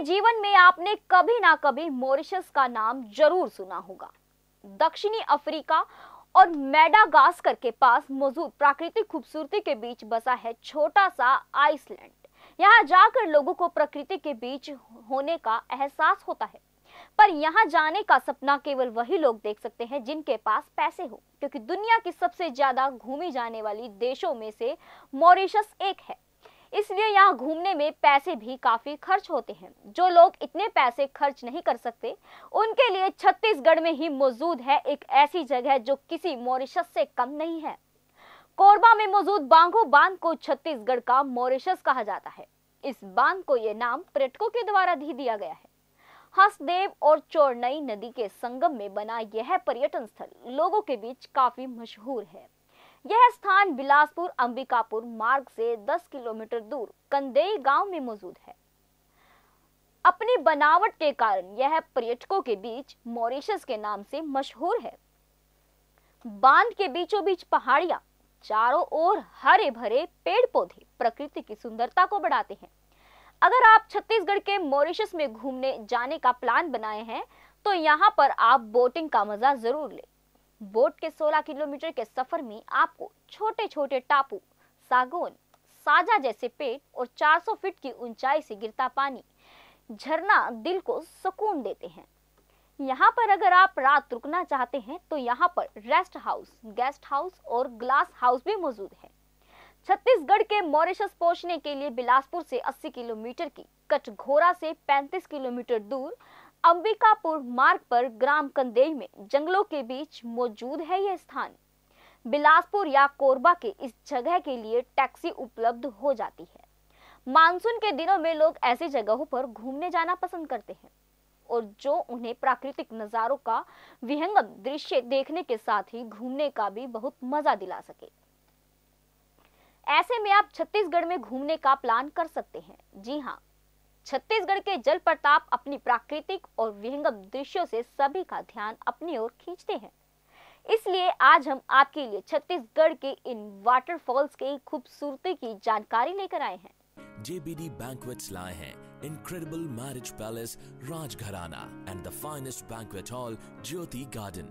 जीवन में आपने कभी ना कभी मॉरिशस का नाम ज़रूर सुना होगा। दक्षिणी अफ्रीका और मेडागास्कर के पास मौजूद प्राकृतिक खूबसूरती के बीच बसा है छोटा सा आइसलैंड यहाँ जाकर लोगों को प्रकृति के बीच होने का एहसास होता है। पर यहाँ जाने का सपना केवल वही लोग देख सकते हैं जिनके पास पैसे हो, क्योंकि दुनिया की सबसे ज़्यादा घूमी जाने वाली देशों में से मॉरिशस एक है। इसलिए यहाँ घूमने में पैसे भी काफ़ी खर्च होते हैं। जो लोग इतने पैसे खर्च नहीं कर सकते, उनके लिए छत्तीसगढ़ में ही मौजूद है एक ऐसी जगह जो किसी मॉरिशस से कम नहीं है। कोरबा में मौजूद बांगो बाँध को छत्तीसगढ़ का मॉरिशस कहा जाता है। इस बाँध को यह नाम पर्यटकों के द्वारा भी दिया गया है। हसदेव और चोरनई नदी के संगम में बना यह पर्यटन स्थल लोगों के बीच काफ़ी मशहूर है। यह स्थान बिलासपुर अंबिकापुर मार्ग से 10 किलोमीटर दूर कंदेई गाँव में मौजूद है। अपनी बनावट के कारण यह पर्यटकों के बीच मॉरिशस के नाम से मशहूर है। बाँध के बीचों बीच पहाड़ियाँ, चारों ओर हरे भरे पेड़ पौधे प्रकृति की सुंदरता को बढ़ाते हैं। अगर आप छत्तीसगढ़ के मॉरिशस में घूमने जाने का प्लान बनाए हैं तो यहाँ पर आप बोटिंग का मज़ा ज़रूर लें। बोट के 16 किलोमीटर के सफ़र में आपको छोटे छोटे टापू, सागौन, साजा जैसे पेड़ और 400 फीट की ऊंचाई से गिरता पानी झरना दिल को सुकून देते हैं। यहाँ पर अगर आप रात रुकना चाहते हैं तो यहाँ पर रेस्ट हाउस, गेस्ट हाउस और ग्लास हाउस भी मौजूद है। छत्तीसगढ़ के मॉरिशस पहुँचने के लिए बिलासपुर से 80 किलोमीटर की कटघोरा से 35 किलोमीटर दूर अंबिकापुर मार्ग पर ग्राम कंदेई में जंगलों के बीच मौजूद है यह स्थान। बिलासपुर या कोरबा के इस जगह के लिए टैक्सी उपलब्ध हो जाती है। मानसून के दिनों में लोग ऐसी जगहों पर घूमने जाना पसंद करते हैं और जो उन्हें प्राकृतिक नज़ारों का विहंगम दृश्य देखने के साथ ही घूमने का भी बहुत मज़ा दिला सके। ऐसे में आप छत्तीसगढ़ में घूमने का प्लान कर सकते हैं। जी हाँ छत्तीसगढ़ के जल प्रताप अपनी प्राकृतिक और विहंगम दृश्यों से सभी का ध्यान अपनी ओर खींचते हैं इसलिए आज हम आपके लिए छत्तीसगढ़ के इन वाटरफॉल्स की खूबसूरती की जानकारी लेकर आए हैं JBD Banquets लाए हैं Incredible Marriage Palace, Rajgharana and the finest banquet hall, Jyoti Garden.